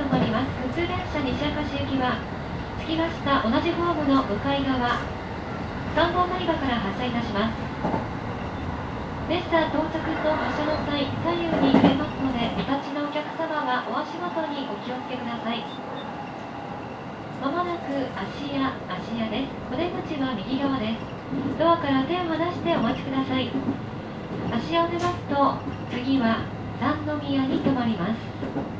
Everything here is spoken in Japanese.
止まります。普通電車西明石行きは着きました同じホームの向かい側。3号乗り場から発車いたします。列車到着と発車の際左右に揺れますのでお立ちのお客様はお足元にお気をつけください。まもなく芦屋芦屋です。お出口は右側です。ドアから手を離してお待ちください。足を出ますと次は三宮に停まります。